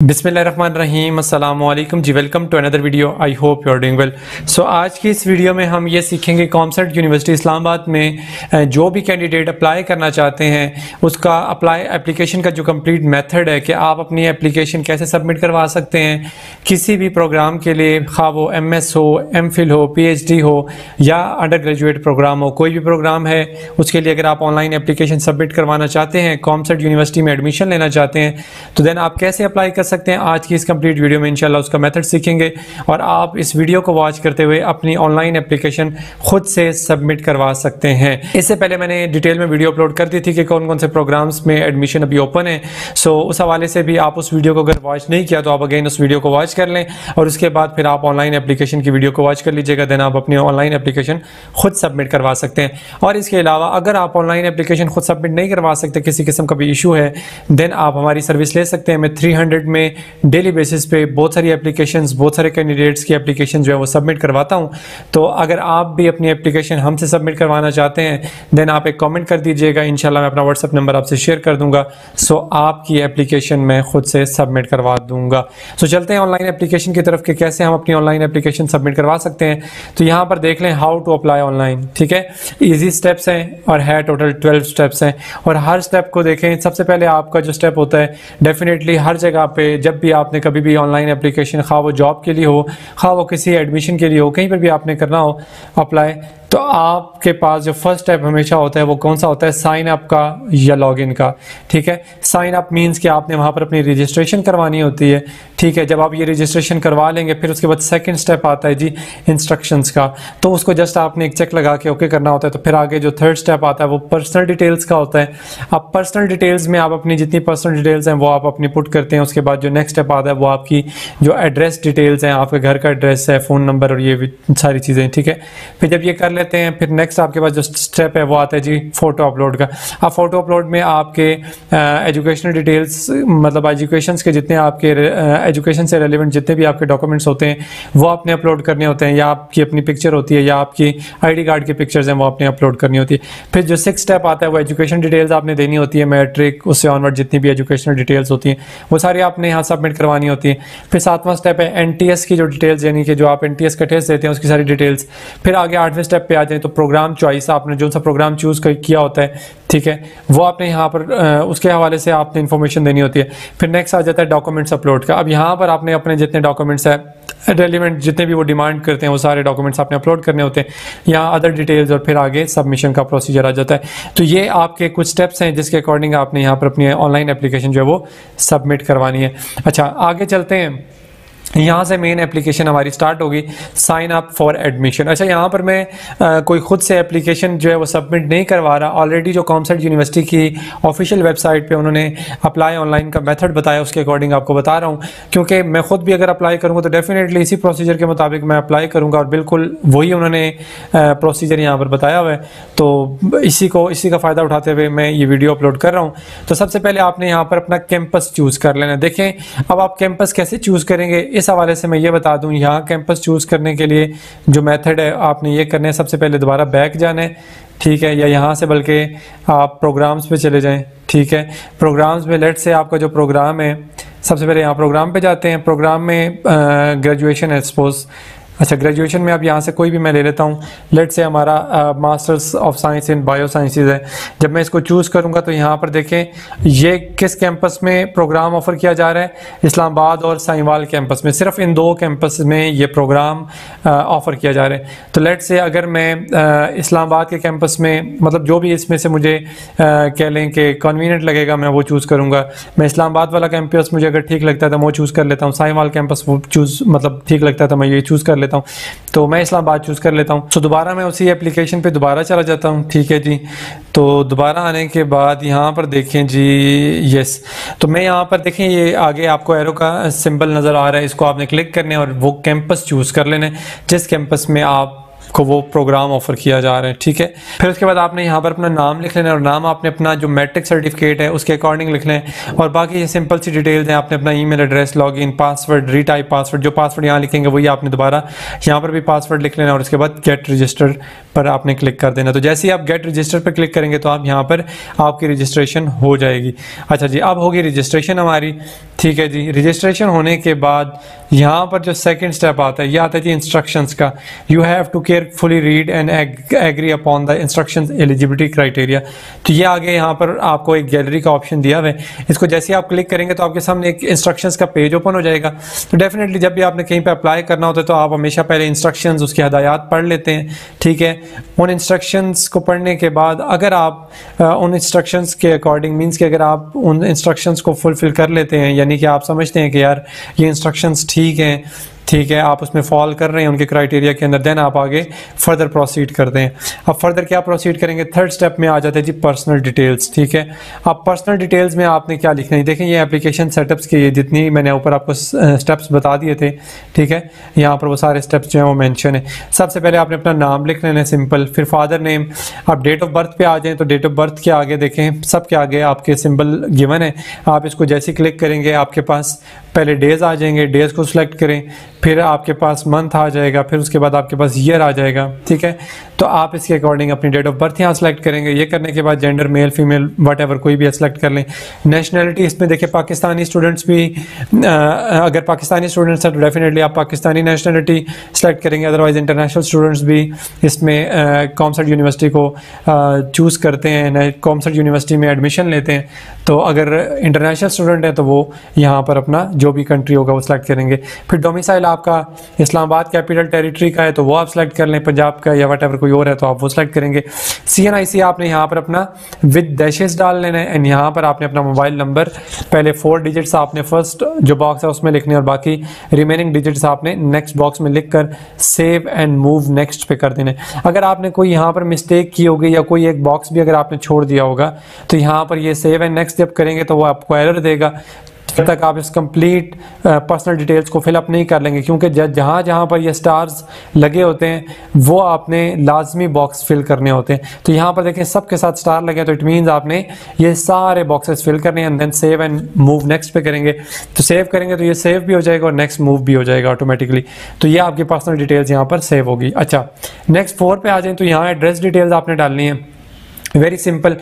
बिसमीम जी, welcome to another video. I hope you are doing well. So आज की इस वीडियो में हम ये सीखेंगे कॉमसर्ट यूनिवर्सिटी इस्लामाबाद में जो भी कैंडिडेट अप्लाई करना चाहते हैं, उसका अप्लाई एप्लीकेशन का जो कंप्लीट मेथड है कि आप अपनी एप्लीकेशन कैसे सबमिट करवा सकते हैं, किसी भी प्रोग्राम के लिए खा वो एम एस हो एम फिल हो पी एच डी हो, या अंडर ग्रेजुएट प्रोग्राम हो, कोई भी प्रोग्राम है, उसके लिए अगर आप ऑनलाइन एप्लीकेशन सबमिट करवाना चाहते हैं कॉमसर्ट यूनिवर्सिटी में एडमिशन लेना चाहते हैं तो देन आप कैसे अप्लाई कर सकते हैं। आज की इस कंप्लीट वीडियो में इंशाल्लाह उसका मेथड सीखेंगे और आप इस वीडियो को वॉच करते हुए अपनी ऑनलाइन एप्लीकेशन खुद से सबमिट करवा सकते हैं। इससे पहले मैंने डिटेल में वीडियो अपलोड कर दी थी कि कौन कौन से प्रोग्राम्स में एडमिशन अभी ओपन है। सो उस हवाले से भी आप उस वीडियो को अगर वॉच नहीं किया तो आप अगेन उस वीडियो को वॉच कर लें और उसके बाद फिर आप ऑनलाइन एप्लीकेशन की वीडियो को वॉच कर लीजिएगा। देन आप अपनी ऑनलाइन एप्लीकेशन खुद सबमिट करवा सकते हैं। और इसके अलावा अगर आप ऑनलाइन एप्लीकेशन खुद सबमिट नहीं करवा सकते, किसी किस्म का भी इशू है देन आप हमारी सर्विस ले सकते हैं। मैं थ्री में डेली बेसिस पे बहुत सारी एप्लीकेशंस बहुत सारे कैंडिडेट्स की एप्लीकेशन जो है वो सबमिट करवाता हूँ। तो अगर आप भी अपनी एप्लीकेशन हमसे सबमिट करवाना चाहते हैं देन आप एक कमेंट कर दीजिएगा। इंशाल्लाह मैं अपना व्हाट्सअप नंबर आपसे शेयर कर दूँगा। सो आपकी एप्लीकेशन मैं खुद से सबमिट करवा दूँगा। सो चलते हैं ऑनलाइन एप्लीकेशन की तरफ़ कि कैसे हम अपनी ऑनलाइन एप्लीकेशन सबमिट करवा सकते हैं। तो यहाँ पर देख लें हाउ टू अप्लाई ऑनलाइन ठीक है? ईजी स्टेप्स हैं और है टोटल ट्वेल्व स्टेप्स हैं। और हर स्टेप को देखें, सबसे पहले आपका जो स्टेप होता है डेफिनेटली हर जगह पे जब भी आपने कभी भी ऑनलाइन एप्लीकेशन खा वो जॉब के लिए हो खा वो किसी एडमिशन के लिए हो, कहीं पर भी आपने करना हो अप्लाई तो आपके पास जो फ़र्स्ट स्टेप हमेशा होता है, वो कौन सा होता है? साइन अप का या लॉगिन का। ठीक है? साइन अप मींस कि आपने वहाँ पर अपनी रजिस्ट्रेशन करवानी होती है। ठीक है? जब आप ये रजिस्ट्रेशन करवा लेंगे, फिर उसके बाद सेकंड स्टेप आता है जी इंस्ट्रक्शंस का। तो उसको जस्ट आपने एक चेक लगा के ओके करना होता है तो फिर आगे जो थर्ड स्टेप आता है, वो पर्सनल डिटेल्स का होता है। अब पर्सनल डिटेल्स में आप अपनी जितनी पर्सनल डिटेल्स हैं, वो आप अपनी पुट करते हैं, उसके बाद जो नेक्स्ट स्टेप आता है, वो आपकी जो एड्रेस डिटेल्स हैं, आपके घर का एड्रेस है फ़ोन नंबर और ये सारी चीज़ें, ठीक है? फिर जब ये कर लेते हैं, फिर नेक्स्ट आपके पास जो स्टेप है वो आता है जी फ़ोटो अपलोड का। अब फ़ोटो अपलोड में आपके एजुकेशनल डिटेल्स मतलब एजुकेशन के जितने आपके एजुकेशन से रेलिवेंट जितने भी आपके डॉक्यूमेंट्स होते हैं, वो आपने अपलोड करने होते हैं, या आपकी अपनी पिक्चर होती है, या आपकी आईडी कार्ड की पिक्चर्स हैं, वो आपने अपलोड करनी होती है। फिर जो सिक्स स्टेप आता है, वो एजुकेशन डिटेल्स आपने देनी होती है मैट्रिक उससे ऑनवर्ड जितनी भी एजुकेशनल डिटेल्स होती हैं, वो सारी आपने यहाँ सबमिट करवानी होती है। फिर सातवां स्टेप है एनटीएस की जो डिटेल्स यानी कि जो आप एन का टेस्ट देते हैं, उसकी सारी डिटेल्स फिर आगे आठवें स्टेप पे आ जाए तो प्रोग्राम चॉइस आपने जो सा प्रोग्राम चूज़ किया होता है, ठीक है? वो आपने यहाँ पर उसके हवाले से आपने इन्फॉर्मेशन देनी होती है। फिर नेक्स्ट आ जाता है डॉक्यूमेंट्स अपलोड का। अब यहाँ पर आपने अपने जितने डॉक्यूमेंट्स है रेलिवेंट जितने भी वो डिमांड करते हैं, वो सारे डॉक्यूमेंट्स आपने अपलोड करने होते हैं। यहाँ अदर डिटेल्स और फिर आगे सबमिशन का प्रोसीजर आ जाता है। तो ये आपके कुछ स्टेप्स हैं, जिसके अकॉर्डिंग आपने यहाँ पर अपनी ऑनलाइन एप्लीकेशन जो है वो सबमिट करवानी है। अच्छा आगे चलते हैं। यहाँ से मेन एप्लीकेशन हमारी स्टार्ट होगी। साइन अप फॉर एडमिशन अच्छा यहाँ पर मैं आ, कोई खुद से एप्लीकेशन जो है वो सबमिट नहीं करवा रहा। ऑलरेडी जो कॉमसेट यूनिवर्सिटी की ऑफिशियल वेबसाइट पे उन्होंने अप्लाई ऑनलाइन का मेथड बताया उसके अकॉर्डिंग आपको बता रहा हूँ। क्योंकि मैं खुद भी अगर अप्लाई करूँगा तो डेफिनेटली इसी प्रोसीजर के मुताबिक मैं अप्लाई करूँगा और बिल्कुल वही उन्होंने प्रोसीजर यहाँ पर बताया हुआ है। तो इसी को इसी का फ़ायदा उठाते हुए मैं ये वीडियो अपलोड कर रहा हूँ। तो सबसे पहले आपने यहाँ पर अपना कैंपस चूज़ कर लेना। देखें अब आप कैंपस कैसे चूज़ करेंगे? इस हवाले से मैं ये बता दूँ, यहाँ कैंपस चूज़ करने के लिए जो मेथड है, आपने ये करने सबसे पहले दोबारा बैक जाना है ठीक है, या यहाँ से बल्कि आप प्रोग्राम्स पे चले जाएँ, ठीक है। प्रोग्राम्स में लेट से आपका जो प्रोग्राम है, सबसे पहले यहाँ प्रोग्राम पे जाते हैं। प्रोग्राम में ग्रेजुएशन है सपोज़ अच्छा ग्रेजुएशन में अब यहाँ से कोई भी मैं ले लेता हूँ। लेट से हमारा masters of science in biosciences है। जब मैं इसको चूज़ करूँगा तो यहाँ पर देखें, ये किस कैंपस में प्रोग्राम ऑफ़र किया जा रहा है? इस्लामाबाद और साइवाल कैंपस में। सिर्फ़ इन दो कैंपस में ये प्रोग्राम ऑफ़र किया जा रहा है। तो लेट से अगर मैं इस्लामाबाद के कैंपस में मतलब जो भी इसमें से मुझे कह लें कि कन्वीनियंट लगेगा, मैं वो चूज़ करूँगा। मैं इस्लामाबाद वाला कैंपस मुझे अगर ठीक लगता है तो वो चूज़ कर लेता हूँ। साइवाल कैंपस वो चूज़ मतलब ठीक लगता है तो मैं ये चूज़ कर लेता लेता हूँ। तो मैं इस्लामाबाद चूज़ कर लेता हूँ। तो दोबारा मैं उसी एप्लीकेशन पे दोबारा चला जाता हूँ। ठीक है जी। तो दोबारा आने के बाद यहाँ पर देखें जी यस तो मैं यहाँ पर देखें, ये आगे आपको एरो का सिंबल नज़र आ रहा है। इसको आपने क्लिक करने और वो कैंपस चूज़ कर लेना जिस कैंपस में आप आपको वो प्रोग्राम ऑफ़र किया जा रहा है, ठीक है? फिर उसके बाद आपने यहाँ पर अपना नाम लिख लेना और नाम आपने अपना जो मैट्रिक सर्टिफिकेट है, उसके अकॉर्डिंग लिख लें। और बाकी ये सिंपल सी डिटेल्स हैं, आपने अपना email address login password retype password जो पासवर्ड यहाँ लिखेंगे, वही आपने दोबारा यहाँ पर भी पासवर्ड लिख लेना और उसके बाद गेट रजिस्टर पर आपने क्लिक कर देना। तो जैसे ही आप गेट रजिस्टर पर क्लिक करेंगे तो आप यहाँ पर आपकी रजिस्ट्रेशन हो जाएगी। अच्छा जी, अब होगी रजिस्ट्रेशन हमारी। ठीक है जी। रजिस्ट्रेशन होने के बाद यहाँ पर जो सेकंड स्टेप आता है, ये आता है जी इंस्ट्रक्शंस का। You have to carefully read and agree upon the instructions eligibility criteria तो ये आगे यहाँ पर आपको एक गैलरी का ऑप्शन दिया हुआ है। इसको जैसे आप क्लिक करेंगे तो आपके सामने एक इंस्ट्रक्शंस का पेज ओपन हो जाएगा। तो डेफिनेटली जब भी आपने कहीं पर अप्लाई करना होता है तो आप हमेशा पहले इंस्ट्रक्शंस उसकी हदायत पढ़ लेते हैं। ठीक है? उन इंस्ट्रक्शंस को पढ़ने के बाद अगर आप उन इंस्ट्रक्शंस के अकॉर्डिंग मीन्स कि अगर आप उन इंस्ट्रक्शंस को फुलफिल कर लेते हैं यानी कि आप समझते हैं कि यार ये इंस्ट्रक्शंस ठीक हैं ठीक है, आप उसमें फॉल कर रहे हैं, उनके क्राइटेरिया के अंदर देन आप आगे फर्दर प्रोसीड करते हैं। अब फर्दर क्या प्रोसीड करेंगे? थर्ड स्टेप में आ जाते हैं जी पर्सनल डिटेल्स ठीक है? अब पर्सनल डिटेल्स में आपने क्या लिखना है? देखें, ये एप्लीकेशन सेटअप्स के ये जितनी मैंने ऊपर आपको स्टेप्स बता दिए थे, ठीक है? यहाँ पर वो सारे स्टेप्स जो हैं वो मैंशन है। सबसे पहले आपने अपना नाम लिख लेना है सिंपल फिर फादर नेम आप डेट ऑफ़ बर्थ पे आ जाएँ तो डेट ऑफ़ बर्थ के आगे देखें सब के आगे आपके सिंपल गिवन है। आप इसको जैसे क्लिक करेंगे, आपके पास पहले डेज़ आ जाएँगे डेज़ को सिलेक्ट करें। फिर आपके पास मंथ आ जाएगा फिर उसके बाद आपके पास ईयर आ जाएगा ठीक है? तो आप इसके अकॉर्डिंग अपनी डेट ऑफ़ बर्थ यहाँ सेलेक्ट करेंगे। ये करने के बाद जेंडर मेल फीमेल वट कोई भी सेलेक्ट कर लें। नेशनलिटी इसमें देखिए पाकिस्तानी स्टूडेंट्स भी आ, अगर पाकिस्तानी स्टूडेंट्स हैं तो डेफिनेटली आप पाकिस्तानी नेशनलिटी सेलेक्ट करेंगे। अदरवाइज़ इंटरनेशनल स्टूडेंट्स भी इसमें कॉमसर्ट यूनिवर्सिटी को चूज़ करते हैं। कॉमसर्ट यूनिवर्सिटी में एडमिशन लेते हैं। तो अगर इंटरनेशनल स्टूडेंट हैं तो वो यहाँ पर अपना जो भी कंट्री होगा वो सिलेक्ट करेंगे। फिर डोमिसाइल आपका इस्लामाबाद कैपिटल टेरिटरी का है तो वो आप सेलेक्ट कर लें पंजाब का या वट कोई और है तो आप वो सिलेक्ट करेंगे। सी एन आई सी आपने यहाँ पर अपना विद डैशेस डाल लेना है एंड यहाँ पर आपने अपना मोबाइल नंबर पहले फोर डिजिट्स आपने फ़र्स्ट जो बॉक्स है उसमें लिखने और बाकी रिमेनिंग डिजिट्स आपने नेक्स्ट बॉक्स में लिख कर सेव एंड मूव नेक्स्ट पे कर देने। अगर आपने कोई यहाँ पर मिस्टेक की होगी या कोई एक बॉक्स भी अगर आपने छोड़ दिया होगा तो यहाँ पर ये सेव एंड नेक्स्ट जब करेंगे तो वो आपको एरर देगा। जब तक आप इस कंप्लीट पर्सनल डिटेल्स को फिलअप नहीं कर लेंगे, क्योंकि जहाँ जहाँ पर ये स्टार्स लगे होते हैं, वो आपने लाजमी बॉक्स फिल करने होते हैं। तो यहाँ पर देखें, सबके साथ स्टार लगे तो इट मीन्स आपने ये सारे बॉक्सेस फिल करने हैं then save and move next पे करेंगे। तो सेव करेंगे तो ये सेव भी हो जाएगा और नेक्स्ट मूव भी हो जाएगा ऑटोमेटिकली तो ये आपकी पर्सनल डिटेल्स यहाँ पर सेव होगी। अच्छा नेक्स्ट फोर पे आ जाए तो यहाँ एड्रेस डिटेल्स आपने डालनी है। वेरी सिंपल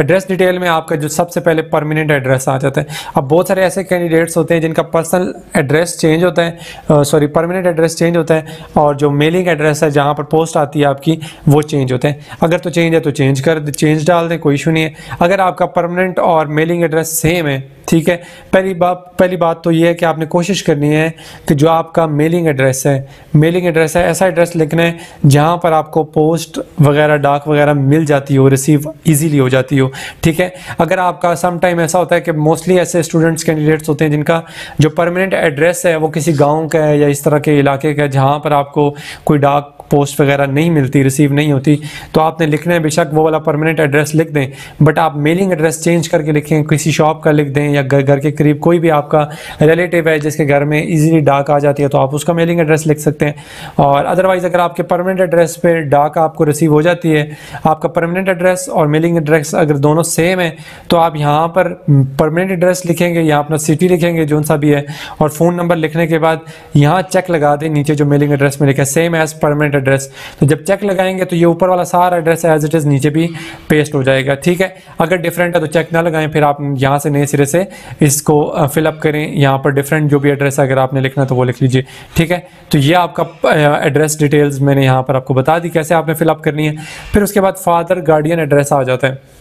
एड्रेस डिटेल में आपका जो सबसे पहले परमानेंट एड्रेस आ जाता है। अब बहुत सारे ऐसे कैंडिडेट्स होते हैं जिनका पर्सनल एड्रेस चेंज होता है सॉरी परमानेंट एड्रेस चेंज होता है और जो मेलिंग एड्रेस है जहाँ पर पोस्ट आती है आपकी, वो चेंज होते हैं। अगर तो चेंज है तो चेंज कर चेंज डाल दें, कोई इशू नहीं है। अगर आपका परमानेंट और मेलिंग एड्रेस सेम है ठीक है? पहली बात पहली बात तो ये है कि आपने कोशिश करनी है कि जो आपका मेलिंग एड्रेस है मेलिंग एड्रेस है, ऐसा एड्रेस लिखना है जहाँ पर आपको पोस्ट वगैरह, डाक वगैरह मिल जाती हो रिसीव इजीली हो जाती हो। ठीक है? अगर आपका सम टाइम ऐसा होता है कि मोस्टली ऐसे स्टूडेंट्स कैंडिडेट्स होते हैं जिनका जो परमानेंट एड्रेस है वो किसी गाँव का है या इस तरह के इलाके का है जहाँ पर आपको कोई डाक पोस्ट वगैरह नहीं मिलती रिसीव नहीं होती तो आपने लिखना है बेशक वो वाला परमानेंट एड्रेस लिख दें। बट आप मेलिंग एड्रेस चेंज करके लिखें, किसी शॉप का लिख दें या घर के करीब कोई भी आपका रिलेटिव है जिसके घर में इजीली डाक आ जाती है तो आप उसका मेलिंग एड्रेस लिख सकते हैं। और अदरवाइज़ अगर आपके परमानेंट एड्रेस पे डाक आपको रिसीव हो जाती है, आपका परमानेंट एड्रेस और मेलिंग एड्रेस अगर दोनों सेम है तो आप यहाँ पर परमानेंट एड्रेस लिखेंगे, यहाँ अपना सिटी लिखेंगे जो सा भी है, और फ़ोन नंबर लिखने के बाद यहाँ चेक लगा दें नीचे जो मेलिंग एड्रेस में लिखा सेम एज परमानेंट एड्रेस तो जब चेक लगाएँगे तो ये ऊपर वाला सारा एड्रेस एज इट इज़ नीचे भी पेस्ट हो जाएगा, ठीक है? अगर डिफरेंट है तो चेक ना लगाएँ, फिर आप यहाँ से नए सिरे से इसको फिलअप करें। यहाँ पर डिफरेंट जो भी एड्रेस अगर आपने लिखना तो वो लिख लीजिए, ठीक है? तो ये आपका एड्रेस डिटेल्स मैंने यहाँ पर आपको बता दी कैसे आपने फिलअप करनी है। फिर उसके बाद फादर गार्डियन एड्रेस आ जाता है।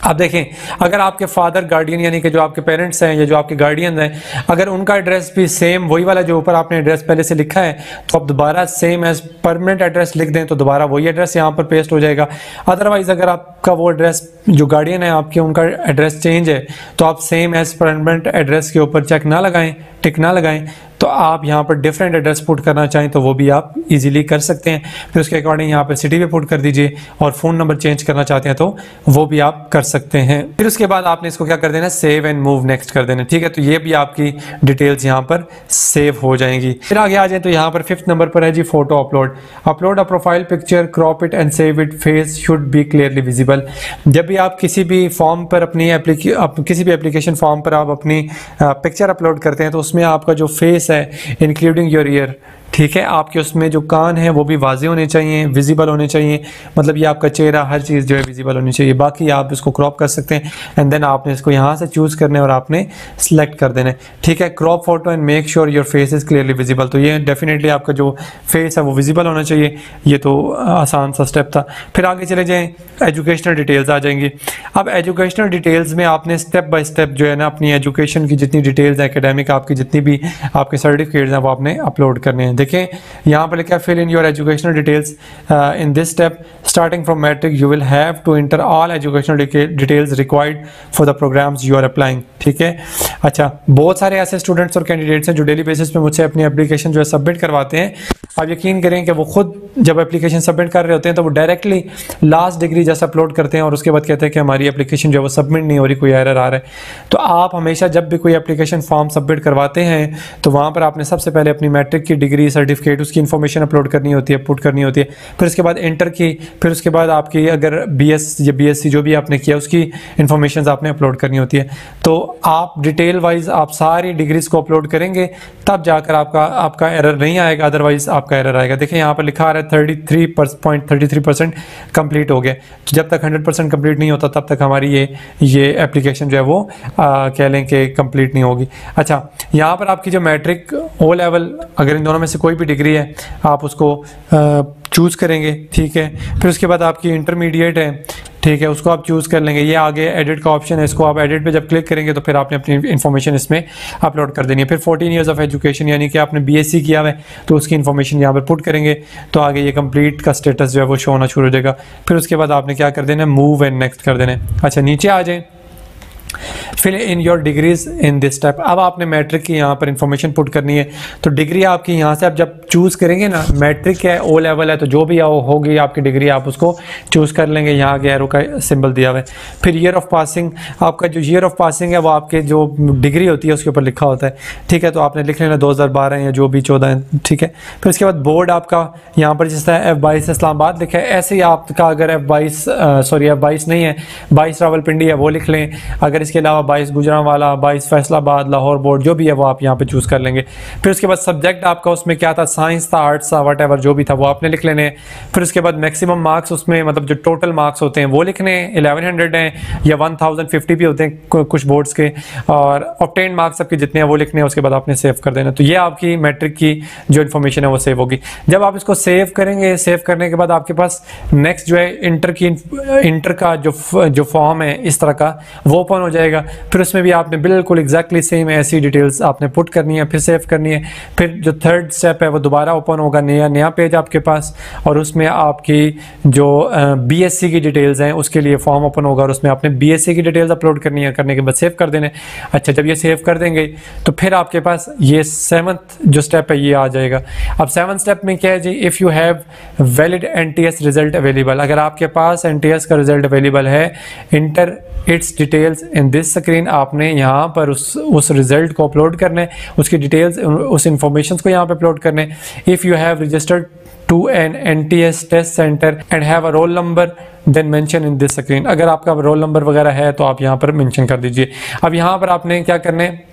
अब देखें, अगर आपके फादर गार्डियन यानी कि जो आपके पेरेंट्स हैं, या जो आपके गार्डियन हैं, अगर उनका एड्रेस भी सेम वही वाला जो ऊपर आपने एड्रेस पहले से लिखा है तो आप दोबारा सेम एज परमानेंट एड्रेस लिख दें तो दोबारा वही एड्रेस यहाँ पर पेस्ट हो जाएगा। अदरवाइज़ अगर आपका वो एड्रेस जो गार्डियन है, आपके उनका एड्रेस चेंज है तो आप सेम एज परमानेंट एड्रेस के ऊपर चेक ना लगाएँ टिक ना लगाएँ। तो आप यहाँ पर डिफरेंट एड्रेस पुट करना चाहें तो वो भी आप इजीली कर सकते हैं। फिर उसके अकॉर्डिंग यहाँ पर सिटी भी पुट कर दीजिए और फ़ोन नंबर चेंज करना चाहते हैं तो वो भी आप कर सकते हैं। फिर उसके बाद आपने इसको क्या कर देना सेव एंड मूव नेक्स्ट कर देना ठीक है तो ये भी आपकी डिटेल्स यहाँ पर सेव हो जाएँगी। फिर आगे आ जाए तो यहाँ पर फिफ्थ नंबर पर है जी photo upload upload a profile picture crop it and save it face should be clearly visible जब भी आप किसी भी फॉर्म पर अपनी किसी भी एप्लीकेशन फॉर्म पर आप अपनी पिक्चर अपलोड करते हैं तो उसमें आपका जो फेस है इंक्लूडिंग योर ईयर ठीक है, आपके उसमें जो कान है, वो भी वाजे होने चाहिए विजिबल होने चाहिए। मतलब ये आपका चेहरा, हर चीज़ जो है विजिबल होनी चाहिए। बाकी आप इसको क्रॉप कर सकते हैं एंड देन आपने इसको यहाँ से चूज़ करने और आपने सेलेक्ट कर देना। है ठीक है crop photo and make sure your face is clearly visible तो ये डेफिनेटली आपका जो फेस है, वो विजिबल होना चाहिए। ये तो आसान सा स्टेप था। फिर आगे चले जाएँ एजुकेशनल डिटेल्स आ जाएँगी। अब एजुकेशनल डिटेल्स में आपने स्टेप बाई स्टेप जो है ना, अपनी एजुकेशन की जितनी डिटेल्स एकेडमिक आपकी जितनी भी आपके सर्टिफिकेट्स हैं, वो आपने अपलोड करने हैं। देखें, यहाँ पर लिखा है fill in your educational details in this step starting from matric you will have to enter all educational details required for the programs you are applying ठीक है? अच्छा बहुत सारे ऐसे स्टूडेंट्स और कैंडिडेट्स हैं जो डेली बेसिस पे मुझसे अपनी एप्लीकेशन जो है सबमिट करवाते हैं। आप यकीन करें कि वो खुद जब एप्लीकेशन सबमिट कर रहे होते हैं तो वो डायरेक्टली लास्ट डिग्री जैसे अपलोड करते हैं और उसके बाद कहते हैं कि हमारी एप्लीकेशन जो है वो सबमिट नहीं हो रही, कोई एरर आ रहा है। तो आप हमेशा जब भी कोई एप्लीकेशन फॉर्म सबमिट करवाते हैं तो वहाँ पर आपने सबसे पहले अपनी मैट्रिक की डिग्री सर्टिफिकेट उसकी इन्फॉर्मेशन अपलोड करनी होती है पुट करनी होती है। फिर उसके बाद इंटर की, फिर उसके बाद आपकी अगर बी एस या बी एस सी जो भी आपने किया, उसकी इन्फॉर्मेशन आपने अपलोड करनी होती है। तो आप डिटेल वाइज आप सारी डिग्रीज को अपलोड करेंगे, तब जाकर आपका आपका एरर नहीं आएगा अदरवाइज़ आपका एरर आएगा। देखिए, यहाँ पर लिखा आ रहा है thirty three point thirty three percent complete हो गया। तो जब तक हंड्रेड परसेंट कंप्लीट नहीं होता, तब तक हमारी ये ये एप्लीकेशन जो है वो कह लें कि कंप्लीट नहीं होगी। अच्छा यहाँ पर आपकी जो मैट्रिक ओ लेवल अगर इन दोनों में से कोई भी डिग्री है, आप उसको चूज़ करेंगे, ठीक है? फिर उसके बाद आपकी इंटरमीडिएट है, ठीक है? उसको आप चूज़ कर लेंगे। ये आगे एडिट का ऑप्शन है, इसको आप एडिट पे जब क्लिक करेंगे तो फिर आपने अपनी इन्फॉर्मेशन इसमें अपलोड कर देनी है। फिर 14 इयर्स ऑफ़ एजुकेशन यानी कि आपने बीएससी किया है तो उसकी इन्फॉर्मेशन यहाँ पर पुट करेंगे तो आगे ये कंप्लीट का स्टेटस जो है वो शो होना शुरू हो जाएगा। फिर उसके बाद आपने क्या कर देना है? मूव एंड नेक्स्ट कर देना अच्छा नीचे आ जाए। Fill in your degrees in this step अब आपने मैट्रिक की यहाँ पर इंफॉर्मेशन पुट करनी है। तो डिग्री आपकी यहाँ से आप जब चूज़ करेंगे ना मैट्रिक है ओ लेवल है तो जो भी होगी आपकी डिग्री आप उसको चूज़ कर लेंगे। यहाँ आगे एरो का सिंबल दिया हुआ है। फिर ईयर ऑफ़ पासिंग आपका जो ईयर ऑफ़ पासिंग है, वो आपके जो डिग्री होती है, उसके ऊपर लिखा होता है। ठीक है तो आपने लिख लेना दो हज़ार बारह या जो भी चौदह ठीक है। फिर उसके बाद बोर्ड आपका यहाँ पर जिस तरह एफ़ बाईस इस्लामाबाद लिखा है, ऐसे ही आपका अगर एफ़ बाईस सॉरी एफ़ बाईस नहीं है, बाईस रावलपिंडी है, वो लिख लें। अगर इसके अलावा बाईस गुजरावाला, बाईस फैसलाबाद, लाहौर बोर्ड, जो भी है वो आप यहाँ पे चूज़ कर लेंगे। फिर उसके बाद सब्जेक्ट आपका उसमें क्या था? साइंस था आर्ट्स था वट जो भी था, वो आपने लिख लेने। फिर उसके बाद मैक्सिमम मार्क्स उसमें मतलब जो टोटल मार्क्स होते हैं, वो लिखने। इलेवन हंड्रेड हैं, या वन थाउज़ेंड फिफ्टी भी होते हैं कुछ बोर्ड्स के। और ऑप्टेन मार्क्स आपके जितने हैं, वो लिखने हैं उसके बाद आपने सेव कर देना। तो ये आपकी मैट्रिक की जो इन्फॉर्मेशन है, वो सेव होगी। जब आप इसको सेव करेंगे सेव करने के बाद आपके पास नेक्स्ट जो है इंटर की इंटर का जो जो फॉर्म है, इस तरह का, वो ओपन हो जाएगा। फिर उसमें भी आपने बिल्कुल एग्जैक्टली सेम ऐसी डिटेल्स आपने पुट करनी है, फिर सेव करनी है। फिर जो थर्ड स्टेप है, वो दोबारा ओपन होगा, नया नया पेज आपके पास। और उसमें आपकी जो बीएससी की डिटेल्स हैं, उसके लिए फॉर्म ओपन होगा और उसमें आपने बीएससी की डिटेल्स अपलोड करनी है, करने के बाद सेव कर देने। अच्छा जब ये सेव कर देंगे तो फिर आपके पास ये सेवन्थ जो स्टेप है, ये आ जाएगा। अब सेवन स्टेप में क्या है जी? If you have valid N result available अगर आपके पास एन का रिज़ल्ट अवेलेबल है enter its details in this screen आपने यहाँ पर उस उस रिज़ल्ट को अपलोड करना, उसकी डिटेल्स उस इंफॉर्मेशन को यहाँ पे अपलोड करने। If you have registered to an N T S test centre and have a roll number then mention in this screen अगर आपका रोल नंबर वगैरह है तो आप यहाँ पर मेंशन कर दीजिए। अब यहाँ पर आपने क्या करना? है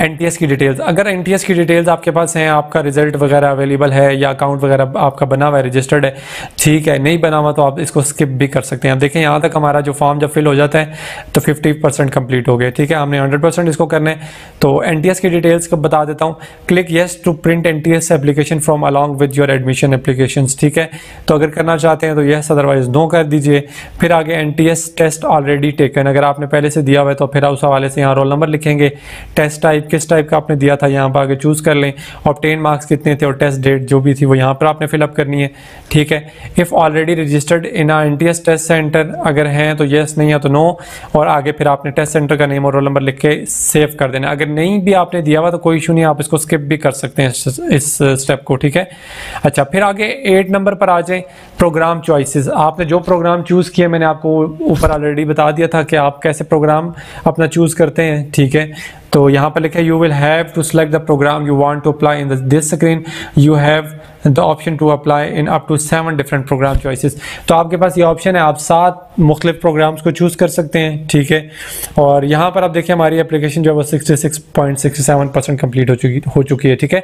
NTS की डिटेल्स अगर NTS की डिटेल्स आपके पास हैं, आपका रिज़ल्ट वगैरह अवेलेबल है या अकाउंट वगैरह आपका बना हुआ है रजिस्टर्ड है, ठीक है, नहीं बना हुआ तो आप इसको स्किप भी कर सकते हैं। देखें, यहाँ तक हमारा जो फॉर्म जब फिल हो जाता है तो फिफ्टी परसेंट कंप्लीट हो गया, ठीक है? हमने हंड्रेड परसेंट इसको करना है। तो एन की डिटेल्स को बता देता हूँ। Click yes to print N T S application form along with your admission application ठीक है? तो अगर करना चाहते हैं तो येस अदरवाइज़ नो कर दीजिए। फिर आगे N T S test already taken अगर आपने पहले से दिया हुआ है तो फिर उस हवाले से यहाँ रोल नंबर लिखेंगे। टेस्ट टेस्ट टाइप किस टाइप का आपने दिया था, यहाँ पर आगे चूज़ कर लें। ऑप्टेन मार्क्स कितने थे और टेस्ट डेट जो भी थी, वो यहाँ पर आपने फिलअप करनी है। ठीक है? If already registered in a N test centre अगर हैं तो येस नहीं है तो नो और आगे फिर आपने टेस्ट सेंटर का नेम और रोल नंबर लिख के सेव कर देना। अगर नहीं भी आपने दिया हुआ तो कोई इशू नहीं, आप इसको स्किप भी कर सकते हैं इस स्टेप को। ठीक है? अच्छा फिर आगे एट नंबर पर आ जाए। प्रोग्राम चॉइसेस आपने जो प्रोग्राम चूज़ किया मैंने आपको ऊपर ऑलरेडी बता दिया था कि आप कैसे प्रोग्राम अपना चूज़ करते हैं। ठीक है? तो यहाँ पर लिखा है you will have to select the programme you want to apply in this screen you have the option to apply in up to seven different programme choices तो आपके पास ये ऑप्शन है आप सात मुख्तलिफ़ प्रोग्राम्स को चूज़ कर सकते हैं ठीक है? और यहाँ पर आप देखिए हमारी एप्लीकेशन जो है वो sixty six point sixty seven percent complete हो चुकी हो चुकी है ठीक है?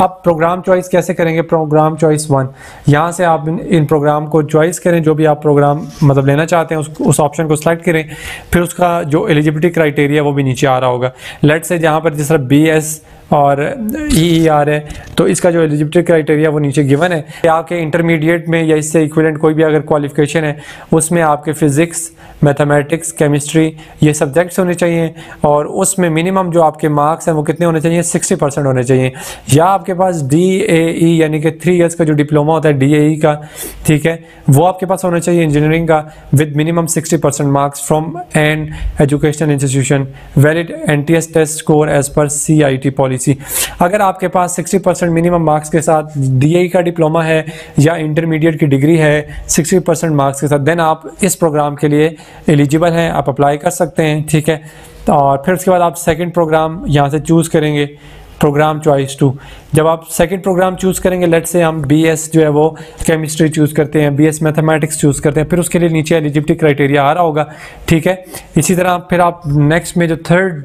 अब प्रोग्राम चॉइस कैसे करेंगे? प्रोग्राम चॉइस वन यहाँ से आप इन, प्रोग्राम को चॉइस करें जो भी आप प्रोग्राम मतलब लेना चाहते हैं उस, उस ऑप्शन को सिलेक्ट करें फिर उसका जो एलिजिबिलिटी क्राइटेरिया वो भी नीचे आ रहा होगा। लेट से जहाँ पर जिस तरह बी एस और ई ई आर है। तो इसका जो एलिजिबिलिटी क्राइटेरिया वो नीचे गिवन है। आपके इंटरमीडिएट में या इससे इक्विलेंट कोई भी अगर क्वालिफिकेशन है, उसमें आपके फिज़िक्स मैथमेटिक्स केमिस्ट्री ये सब्जेक्ट्स होने चाहिए और उसमें मिनिमम जो आपके मार्क्स हैं वो कितने होने चाहिए? सिक्सटी परसेंट होने चाहिए। या आपके पास डी ए ई यानी कि थ्री ईयर्स का जो डिप्लोमा होता है डी ए ई का, ठीक है, वो आपके पास होना चाहिए इंजीनियरिंग का with minimum sixty percent marks from an educational institution valid N T S test score as per C I T policy अगर आपके पास सिक्सटी परसेंट मिनिमम मार्क्स के साथ डी ए ई का डिप्लोमा है या इंटरमीडिएट की डिग्री है सिक्सटी परसेंट मार्क्स के साथ देन आप इस प्रोग्राम के लिए एलिजिबल हैं, आप अप्लाई कर सकते हैं, ठीक है? और फिर उसके बाद आप सेकंड प्रोग्राम यहाँ से चूज़ करेंगे प्रोग्राम चॉइस टू जब आप सेकंड प्रोग्राम चूज़ करेंगे लेट से हम बीएस जो है वो केमिस्ट्री चूज़ करते हैं बीएस मैथमेटिक्स चूज़ करते हैं, फिर उसके लिए नीचे एलिजिबिलिटी क्राइटेरिया आ रहा होगा, ठीक है? इसी तरह फिर आप नेक्स्ट में जो थर्ड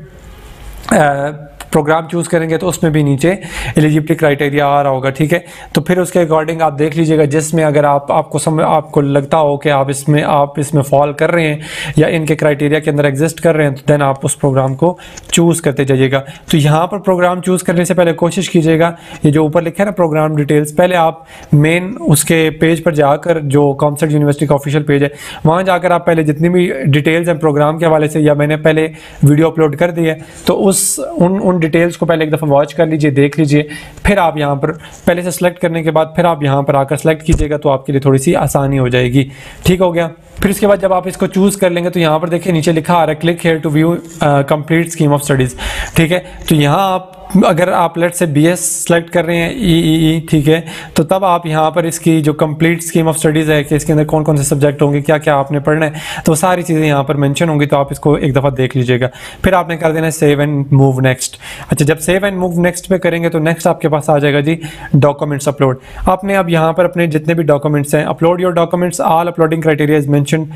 प्रोग्राम चूज़ करेंगे तो उसमें भी नीचे एलिजिबिलिटी क्राइटेरिया आ रहा होगा ठीक है तो फिर उसके अकॉर्डिंग आप देख लीजिएगा जिसमें अगर आप आपको समय आपको लगता हो कि आप इसमें आप इसमें फॉल कर रहे हैं या इनके क्राइटेरिया के अंदर एग्जिस्ट कर रहे हैं तो देन आप उस प्रोग्राम को चूज़ करते जाइएगा तो यहाँ पर प्रोग्राम चूज़ करने से पहले कोशिश कीजिएगा ये जो ऊपर लिखा है ना प्रोग्राम डिटेल्स पहले आप मेन उसके पेज पर जाकर जो कॉन्सर्ट यूनिवर्सिटी का ऑफिशियल पेज है वहाँ जाकर आप पहले जितनी भी डिटेल्स हैं प्रोग्राम के हवाले से या मैंने पहले वीडियो अपलोड कर दी है तो उस उन डिटेल्स को पहले एक दफ़ा वॉच कर लीजिए, देख लीजिए, फिर आप यहाँ पर पहले से सेलेक्ट करने के बाद फिर आप यहाँ पर आकर सेलेक्ट कीजिएगा तो आपके लिए थोड़ी सी आसानी हो जाएगी। ठीक हो गया? फिर इसके बाद जब आप इसको चूज़ कर लेंगे तो यहाँ पर देखिए नीचे लिखा आ रहा है click here to view complete scheme of studies ठीक है? तो यहाँ आप, अगर आप लेट से बी एस सेलेक्ट कर रहे हैं ई ई ई ठीक है? तो तब आप यहाँ पर इसकी जो कंप्लीट स्कीम ऑफ़ स्टडीज़ है, कि इसके अंदर कौन कौन से सब्जेक्ट होंगे क्या क्या आपने पढ़ना है तो सारी चीज़ें यहाँ पर मेंशन होंगी तो आप इसको एक दफ़ा देख लीजिएगा। फिर आपने कर देना है सेव एंड मूव नेक्स्ट अच्छा जब सेव एंड मूव नेक्स्ट पे करेंगे तो नेक्स्ट आपके पास आ जाएगा जी डॉक्यूमेंट्स अपलोड आपने अब यहाँ पर अपने जितने भी डॉक्यूमेंट्स हैं upload your documents all uploading criteria is mention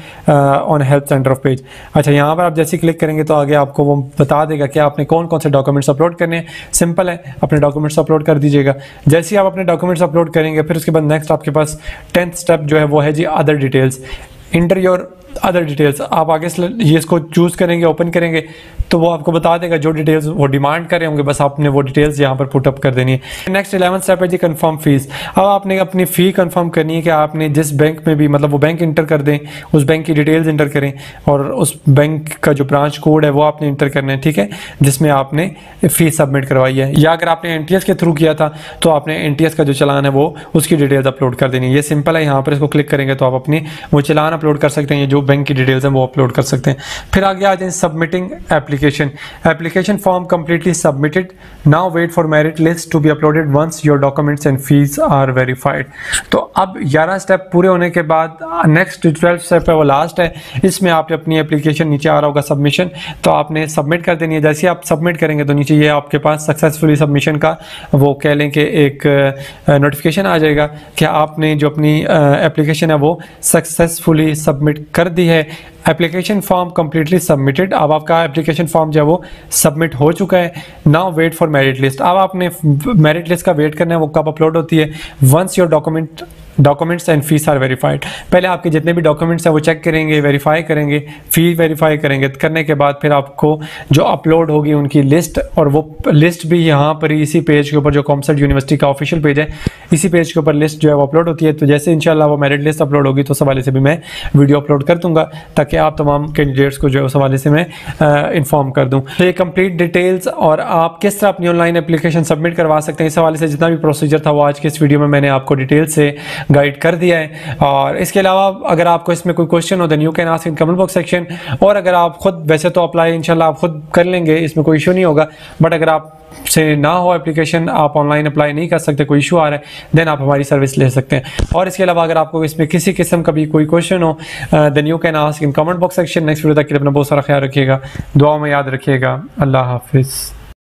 on help centre of page अच्छा यहाँ पर आप जैसे क्लिक करेंगे तो आगे आपको वो बता देगा कि आपने कौन कौन से डॉक्यूमेंट्स अपलोड करने हैं। सिंपल है, अपने डॉक्यूमेंट्स अपलोड कर दीजिएगा। जैसे ही आप अपने डॉक्यूमेंट्स अपलोड करेंगे, फिर उसके बाद नेक्स्ट आपके पास टेंथ स्टेप जो है वो है जी other details enter your other details आप आगे ये इसको चूज़ करेंगे ओपन करेंगे तो वो आपको बता देगा जो डिटेल्स वो डिमांड करें होंगे। बस आपने वो डिटेल्स यहाँ पर पुटअप कर देनी है। नेक्स्ट इलेवन स्टेप है जी कंफर्म फ़ीस अब आपने अपनी फ़ी कंफर्म करनी है कि आपने जिस बैंक में भी मतलब वो बैंक इंटर कर दें, उस बैंक की डिटेल्स इंटर करें और उस बैंक का जो ब्रांच कोड है वो आपने इंटर करना है, ठीक है? जिसमें आपने फ़ीस सबमिट करवाई है। या अगर आपने एन के थ्रू किया था तो आपने एन का जो चलान है वो उसकी डिटेल्स अपलोड कर देनी है। ये सिंपल है, यहाँ पर इसको क्लिक करेंगे तो आप अपनी वो चलान अपलोड कर सकते हैं। जो बैंक की डिटेल्स हैं, वो अपलोड कर सकते हैं। फिर आगे आ जाए submitting application application form completely submitted now wait for merit list to be uploaded once your documents and fees are verified तो अब 11 स्टेप पूरे होने के बाद नेक्स्ट ट्वेल्थ स्टेप है, वो लास्ट है। इसमें आपने अपनी एप्लीकेशन नीचे आ रहा होगा सबमिशन तो आपने सबमिट कर देनी है। जैसे आप सबमिट करेंगे तो नीचे ये आपके पास सक्सेसफुली सबमिशन का, वो कह लें कि एक नोटिफिकेशन आ जाएगा कि आपने जो अपनी एप्लीकेशन है वो सक्सेसफुली सबमिट कर दी है। एप्लीकेशन फॉर्म कम्प्लीटली सबमिटेड अब आपका एप्लीकेशन फॉर्म जो है वो सबमिट हो चुका है। Now wait for merit list अब आपने मेरिट लिस्ट का वेट करना है, वो कब अपलोड होती है। Once your document documents and fees are verified पहले आपके जितने भी डॉक्यूमेंट्स हैं, वो चेक करेंगे वेरीफाई करेंगे फ़ी वेरीफाई करेंगे। करने के बाद फिर आपको जो अपलोड होगी उनकी लिस्ट और वो लिस्ट भी यहाँ पर इसी पेज के ऊपर जो कॉमसर्ट यूनिवर्सिटी का ऑफिशियल पेज है, इसी पेज के ऊपर लिस्ट जो है वो अपलोड होती है। तो जैसे इंशाल्लाह वो मेरिट लिस्ट अपलोड होगी तो उस हवाले से भी मैं वीडियो अपलोड कर दूँगा, ताकि आप तमाम कैंडिडेट्स को जो है उस हवाले से मैं इन्फॉर्म कर दूँ। तो ये कंप्लीट डिटेल्स और आप किस तरह अपनी ऑनलाइन एप्लीकेशन सबमिट करवा सकते हैं, इस हवाले से जितना भी प्रोसीजर था वो आज के इस वीडियो में मैंने आपको डिटेल से गाइड कर दिया है। और इसके अलावा अगर आपको इसमें कोई क्वेश्चन हो then you can ask in comment box section और अगर आप खुद, वैसे तो अप्लाई इंशाल्लाह आप खुद कर लेंगे, इसमें कोई इशू नहीं होगा। बट अगर आप से ना हो एप्लीकेशन आप ऑनलाइन अप्लाई नहीं कर सकते, कोई इशू आ रहा है देन आप हमारी सर्विस ले सकते हैं। और इसके अलावा अगर आपको इसमें किसी किस्म का भी कोई क्वेश्चन हो then you can ask in comment box section next video तक के लिए अपना बहुत सारा ख्याल रखिएगा। दुआ में याद रखिएगा। अल्लाह हाफिज़।